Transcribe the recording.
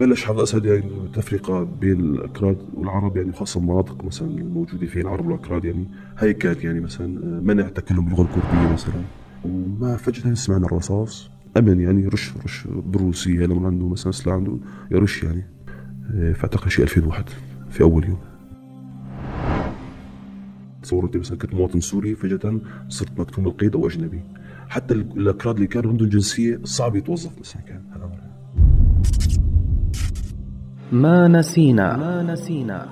بلش حافظ أسد يعني تفرقة بين الأكراد والعرب يعني خاصة المناطق مثلا الموجودة فيها العرب والأكراد يعني هي كانت يعني مثلا منع تكلم باللغة الكردية مثلا. وما فجأة سمعنا الرصاص أمن يعني رش رش بالروسيه لما عنده مثلا سلاح عنده يرش يعني. فاعتقد شيء 2001 في أول يوم. تصورتي مثلا كنت مواطن سوري فجأة صرت مكتوم القيد أو أجنبي. حتى الأكراد اللي كانوا عندهم جنسية صعب يتوظف مثلا كان. هذا ما نسينا. ما نسينا